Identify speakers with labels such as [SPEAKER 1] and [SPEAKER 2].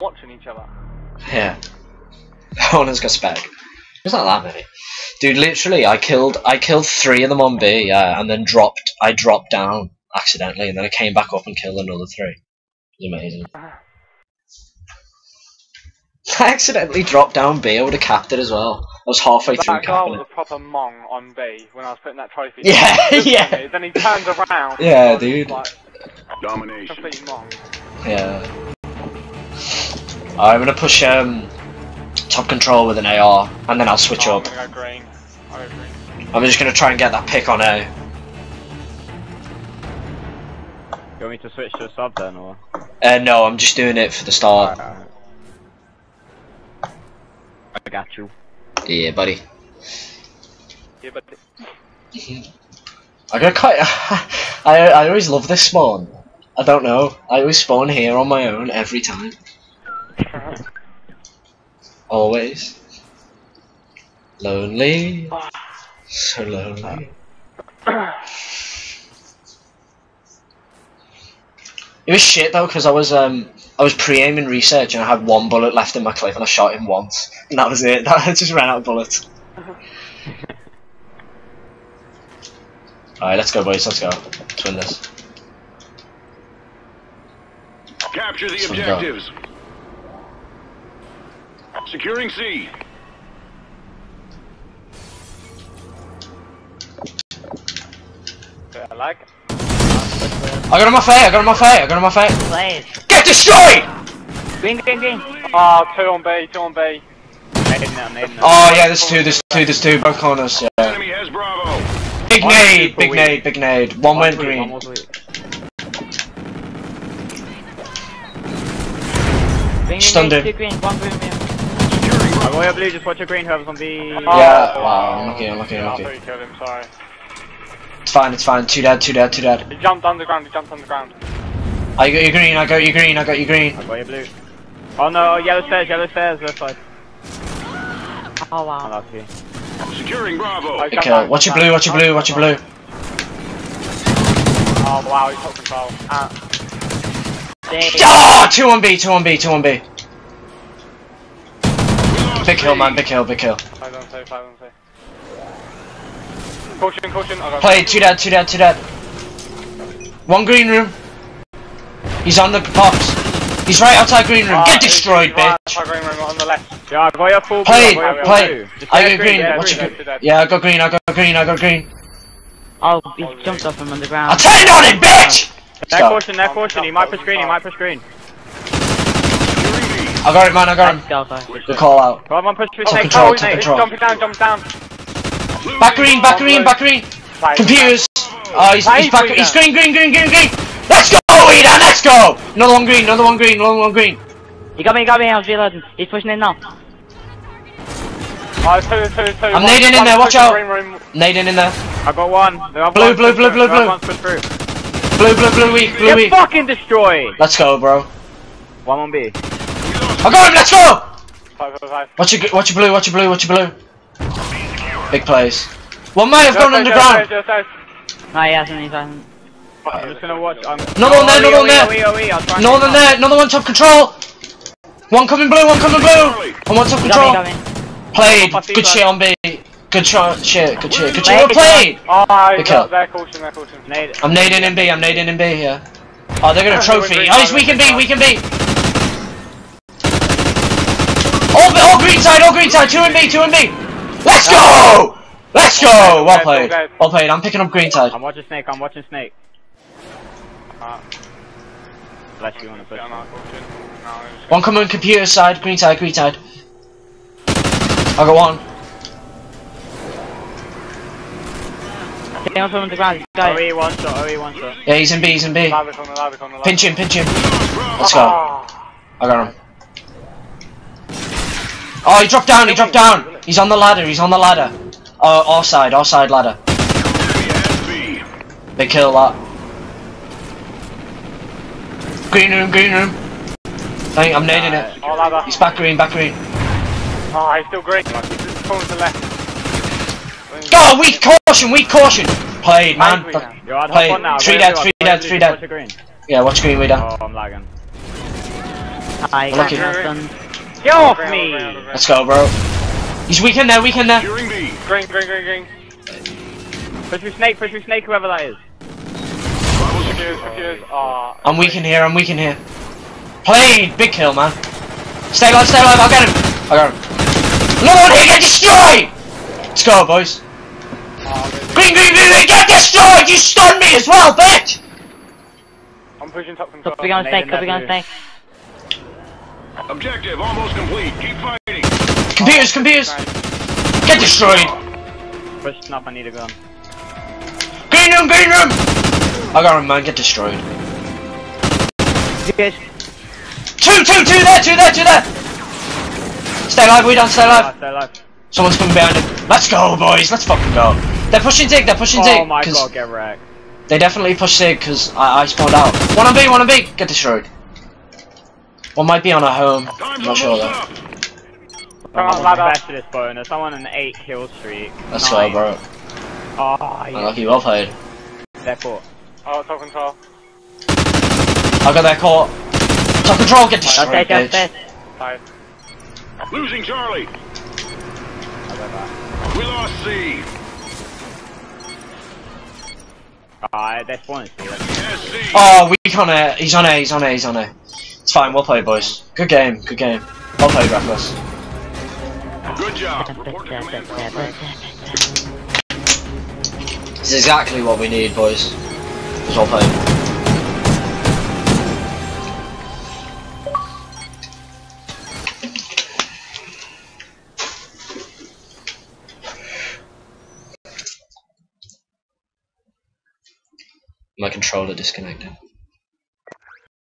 [SPEAKER 1] watching each other.
[SPEAKER 2] Yeah. Honor's got spec. There's not that many. Dude, literally, I killed I killed three of them on B, yeah, and then dropped. I dropped down accidentally, and then I came back up and killed another three. It was amazing. Uh-huh. I accidentally dropped down B. I would have capped it as well. I was halfway through
[SPEAKER 1] That guy
[SPEAKER 2] capping
[SPEAKER 1] was
[SPEAKER 2] it.
[SPEAKER 1] a proper mong on B when I was putting that trophy.
[SPEAKER 2] Yeah,
[SPEAKER 1] down.
[SPEAKER 2] Yeah.
[SPEAKER 1] me, Then he turns around.
[SPEAKER 2] Yeah, dude.
[SPEAKER 1] Like,
[SPEAKER 3] Domination.
[SPEAKER 1] complete mong.
[SPEAKER 2] Yeah. I'm gonna push um top control with an AR, and then I'll switch
[SPEAKER 1] Oh,
[SPEAKER 2] up.
[SPEAKER 1] I'm green. I'll go green.
[SPEAKER 2] I'm just gonna try and get that pick on A.
[SPEAKER 4] You want me to switch to a sub then, or?
[SPEAKER 2] Uh, no, I'm just doing it for the start.
[SPEAKER 4] Alright. I got you.
[SPEAKER 2] Yeah, buddy.
[SPEAKER 1] Yeah, but
[SPEAKER 2] I got quite. I I always love this spawn. I don't know. I always spawn here on my own every time. Always. Lonely. So lonely. It was shit though, because I was um I was pre-aiming research and I had one bullet left in my clip and I shot him once and that was it. I just ran out of bullets. Alright, let's go boys, let's go. Let's win this.
[SPEAKER 3] Capture the
[SPEAKER 2] Let's go.
[SPEAKER 3] Objectives. Securing C.
[SPEAKER 1] yeah, I like.
[SPEAKER 2] I got on my face, I got on my face, I got on my face.
[SPEAKER 5] Blaze.
[SPEAKER 2] Get destroyed!
[SPEAKER 5] Green, green, green.
[SPEAKER 1] Oh, two on B, two on B.
[SPEAKER 4] Nading it, nading it.
[SPEAKER 2] Oh yeah, there's two, there's two, there's two, both corners, yeah.
[SPEAKER 3] Enemy has Bravo.
[SPEAKER 2] Big
[SPEAKER 4] One
[SPEAKER 2] nade, big
[SPEAKER 4] weak.
[SPEAKER 2] nade, big nade. One went green.
[SPEAKER 4] One was.
[SPEAKER 5] Green,
[SPEAKER 2] Stunned him.
[SPEAKER 5] green, two green, one green, green.
[SPEAKER 4] I go your blue, just watch your green, whoever's on B.
[SPEAKER 2] Yeah, wow, unlucky, unlucky,
[SPEAKER 1] Yeah, I thought
[SPEAKER 2] unlucky.
[SPEAKER 1] you killed him, sorry.
[SPEAKER 2] It's fine, it's fine. Two dead, two dead, two dead.
[SPEAKER 1] He jumped underground, he jumped underground.
[SPEAKER 2] I got you green, I got you green, I got you green.
[SPEAKER 4] I got your blue. Oh no, yellow stairs, yellow stairs, left side.
[SPEAKER 5] Oh wow.
[SPEAKER 4] Unlucky.
[SPEAKER 3] Securing Bravo.
[SPEAKER 1] I
[SPEAKER 2] Big kill. Watch your blue, watch your blue, watch your blue.
[SPEAKER 1] Oh wow, he took control.
[SPEAKER 5] They,
[SPEAKER 2] Ah, two on B, two on B, two on B. Big kill, man, big kill, big kill.
[SPEAKER 1] Five on two, five on two. Caution, caution, I got
[SPEAKER 2] Play, two dead, two dead, two dead. One green room. He's on the box. He's right outside green room.
[SPEAKER 1] Ah,
[SPEAKER 2] Get destroyed,
[SPEAKER 1] he's right
[SPEAKER 2] bitch.
[SPEAKER 1] outside green room on the left.
[SPEAKER 4] Yeah, I got your full.
[SPEAKER 2] Play,
[SPEAKER 4] I got your
[SPEAKER 2] play. I got green.
[SPEAKER 4] yeah,
[SPEAKER 2] Watch
[SPEAKER 1] green,
[SPEAKER 2] green. Yeah, I got green, I got green, I got green.
[SPEAKER 5] oh, he jumped off from
[SPEAKER 2] I
[SPEAKER 5] underground.
[SPEAKER 2] turned on him, bitch!
[SPEAKER 4] Neck
[SPEAKER 2] Stop.
[SPEAKER 4] caution, neck caution, he might push green, he might push green.
[SPEAKER 2] I got it, man, I got him.
[SPEAKER 5] go, guys.
[SPEAKER 2] Good call out.
[SPEAKER 4] Come on, push through
[SPEAKER 2] Top
[SPEAKER 4] snake.
[SPEAKER 2] control,
[SPEAKER 4] Oh,
[SPEAKER 2] top control.
[SPEAKER 1] Jumping down, jumping down.
[SPEAKER 2] Back green, back green, back green.
[SPEAKER 1] Play.
[SPEAKER 2] Computers. Oh, he's, he's back. He's green, green, green, green, green. Let's go, Eden. Let's go. Another one green. Another one green. Another one green.
[SPEAKER 5] He got me, he got me, I was reloading. He's pushing in now.
[SPEAKER 1] Oh, two, two, two.
[SPEAKER 2] I'm
[SPEAKER 1] One-
[SPEAKER 2] nading in there, watch out.
[SPEAKER 1] Green room.
[SPEAKER 2] Naden in there.
[SPEAKER 4] I got one. The other
[SPEAKER 2] Blue,
[SPEAKER 4] one's
[SPEAKER 2] blue,
[SPEAKER 4] pushed
[SPEAKER 2] blue,
[SPEAKER 4] through.
[SPEAKER 2] blue, blue.
[SPEAKER 4] one's pushed through.
[SPEAKER 2] Blue, blue, blue, weak, blue,
[SPEAKER 4] Get
[SPEAKER 2] weak.
[SPEAKER 4] fucking destroyed!
[SPEAKER 2] Let's go, bro.
[SPEAKER 4] One on B.
[SPEAKER 2] I got him. Let's go.
[SPEAKER 1] Five, five, five.
[SPEAKER 2] Watch your, watch your blue. Watch your blue. Watch your blue. Big plays. One might have
[SPEAKER 1] Just
[SPEAKER 2] gone
[SPEAKER 1] out,
[SPEAKER 2] underground.
[SPEAKER 1] just out, just
[SPEAKER 5] No, he hasn't, he hasn't.
[SPEAKER 4] I'm just gonna watch. I'm...
[SPEAKER 2] Another one there, another one there.
[SPEAKER 4] OE, OE, I'll try and
[SPEAKER 2] Another one there. Another one top control. One coming blue. One coming blue. And one top
[SPEAKER 5] He got me,
[SPEAKER 2] control.
[SPEAKER 5] he got me.
[SPEAKER 2] Played. Good shit on B. Good shot. Shit. Good shit. Good shit.
[SPEAKER 5] Play,
[SPEAKER 2] played.
[SPEAKER 1] Oh,
[SPEAKER 2] Good
[SPEAKER 1] he's
[SPEAKER 2] kill.
[SPEAKER 1] up there, caution, caution.
[SPEAKER 2] I'm nading in B, I'm nading in B here. Oh, they're gonna trophy.
[SPEAKER 1] win, win,
[SPEAKER 2] Oh, he's
[SPEAKER 1] win,
[SPEAKER 2] weak in B,
[SPEAKER 1] win.
[SPEAKER 2] weak in B. All, B- all green side, all green side, two in B, two in B. Let's go! Let's go! Well played.
[SPEAKER 1] all.
[SPEAKER 2] Well played. I'm picking up green side.
[SPEAKER 4] I'm watching Snake, I'm watching Snake.
[SPEAKER 1] Ah,
[SPEAKER 4] Unless you wanna push
[SPEAKER 1] yeah,
[SPEAKER 4] him.
[SPEAKER 1] no, caution. No, it's-
[SPEAKER 2] One coming computer side, green side, green side. I got one.
[SPEAKER 5] Getting on from underground, he's.
[SPEAKER 4] OE one shot, OE one shot.
[SPEAKER 2] Yeah, he's in B, he's in B.
[SPEAKER 1] Lava corner, lava corner, lava
[SPEAKER 2] Pinch him, pinch him. Let's go.
[SPEAKER 1] Ah,
[SPEAKER 2] I got him. Oh, he dropped down, he dropped down. He's on the ladder, he's on the ladder. Oh, our side, our side ladder.
[SPEAKER 3] Enemy has B.
[SPEAKER 2] Big kill that. Green room, green room. Thank, I'm nading it.
[SPEAKER 1] Oh, lava.
[SPEAKER 2] He's back green, back green.
[SPEAKER 1] Oh, he's still green. He's corner to left.
[SPEAKER 2] Ah, oh, weak caution, weak caution. Played, man.
[SPEAKER 1] Played,
[SPEAKER 2] That-
[SPEAKER 4] Yo, I'd
[SPEAKER 2] Play.
[SPEAKER 4] now.
[SPEAKER 2] Three dead, three dead, three dead.
[SPEAKER 4] watch green.
[SPEAKER 2] Yeah, watch green way down.
[SPEAKER 4] Oh, I'm lagging.
[SPEAKER 5] I got
[SPEAKER 2] Lucky.
[SPEAKER 5] nothing.
[SPEAKER 4] Get off
[SPEAKER 1] Ground,
[SPEAKER 4] me!
[SPEAKER 1] ground, ground.
[SPEAKER 2] Let's go, bro. He's weak in there, weak in there.
[SPEAKER 1] Green, green, green, green.
[SPEAKER 4] Push through snake, push through snake, whoever that is.
[SPEAKER 3] Bravo
[SPEAKER 1] Confused,
[SPEAKER 3] secured.
[SPEAKER 1] confused. Ah.
[SPEAKER 2] I'm weak in here, I'm weak in here. Played! Big kill, man. Stay alive, stay alive, I'll get him. I got him. Another one here, get destroyed! Let's go, boys. Green, green, green, green, get destroyed! You stunned me as well, bitch!
[SPEAKER 1] I'm pushing top control.
[SPEAKER 5] Copy on
[SPEAKER 4] Made
[SPEAKER 5] snake,
[SPEAKER 4] in
[SPEAKER 5] copy on snake.
[SPEAKER 3] Objective almost complete. Keep fighting.
[SPEAKER 2] Computers, computers! Get destroyed!
[SPEAKER 4] Push up, I need a gun.
[SPEAKER 2] Green room, green room! I got him, man, get destroyed.
[SPEAKER 5] Good.
[SPEAKER 2] Two, two, two there, two there, two there! Stay alive, we don't stay
[SPEAKER 4] Ah,
[SPEAKER 2] alive.
[SPEAKER 4] stay alive.
[SPEAKER 2] Someone's coming behind him. Let's go, boys, let's fucking go. They're pushing Zig, they're pushing Zig.
[SPEAKER 4] Oh my
[SPEAKER 2] 'cause
[SPEAKER 4] god, get wrecked.
[SPEAKER 2] They definitely push Zig because I, I spawned out. One on B, one on B, get destroyed. One might be on a home. I'm not sure though.
[SPEAKER 3] up.
[SPEAKER 1] Come on,
[SPEAKER 4] I'm
[SPEAKER 1] ladder.
[SPEAKER 4] specialist bonus. I'm on an 8 kill streak.
[SPEAKER 2] Let's
[SPEAKER 4] Nine.
[SPEAKER 2] go, bro.
[SPEAKER 4] Oh, yeah.
[SPEAKER 2] Unlucky, well played.
[SPEAKER 4] They're caught.
[SPEAKER 1] Oh, top control.
[SPEAKER 2] I got their caught. Top control, get destroyed,
[SPEAKER 5] Upstairs,
[SPEAKER 2] bitch.
[SPEAKER 5] upstairs.
[SPEAKER 1] Side.
[SPEAKER 3] Losing Charlie.
[SPEAKER 4] I'll.
[SPEAKER 3] We lost C.
[SPEAKER 4] Ah, they're spawning C. That's
[SPEAKER 3] SC.
[SPEAKER 2] Oh, weak on A. He's on A, he's on A, he's on A. It's fine, well played, boys. Good game, good game. I'll play Reckless.
[SPEAKER 3] Good job. Report to command post.
[SPEAKER 2] This is exactly what we need, boys. It's all played. My controller disconnected.